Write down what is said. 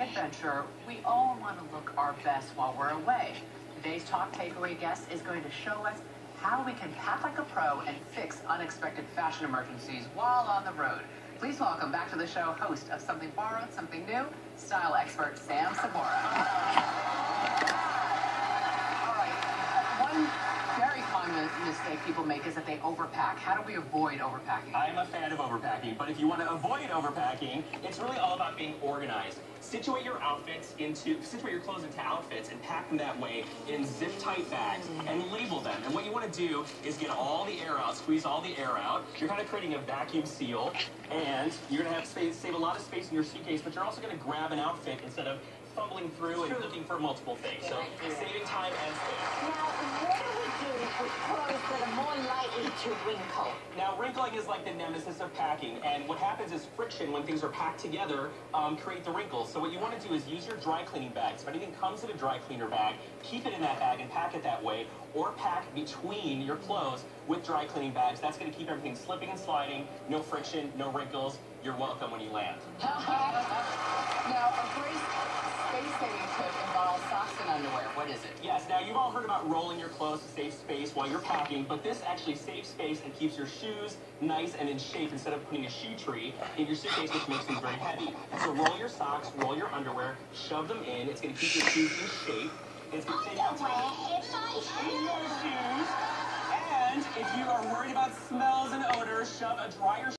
adventure, we all want to look our best while we're away. Today's top takeaway guest is going to show us how we can pack like a pro and fix unexpected fashion emergencies while on the road. Please welcome back to the show host of Something Borrowed, Something New, style expert Sam Saboura. All right, one very common mistake people make is that they overpack. How do we avoid overpacking? I'm a fan of overpacking, but if you want to avoid overpacking, it's really all about being organized. Situate your outfits into, situate your clothes into outfits and pack them that way in zip tight bags and label them. And what you want to do is get all the air out, squeeze all the air out. You're kind of creating a vacuum seal and you're going to have space, save a lot of space in your suitcase, but you're also going to grab an outfit instead of fumbling through and looking for multiple things. So saving time and space. Now, what do we do with clothes that are more likely to wrinkle? Now, wrinkling is like the nemesis of packing, and what happens is friction when things are packed together um, create the wrinkles. So what you want to do is use your dry cleaning bags. If anything comes in a dry cleaner bag, keep it in that bag and pack it that way, or pack between your clothes with dry cleaning bags. That's going to keep everything slipping and sliding, no friction, no wrinkles. You're welcome when you land. now, a great space-saving tip involves socks and Yes, now you've all heard about rolling your clothes to save space while you're packing, but this actually saves space and keeps your shoes nice and in shape instead of putting a shoe tree in your suitcase, which makes things very heavy. So roll your socks, roll your underwear, shove them in. It's going to keep your shoes in shape. It's going to save you time in your shoes. And if you are worried about smells and odors, shove a dryer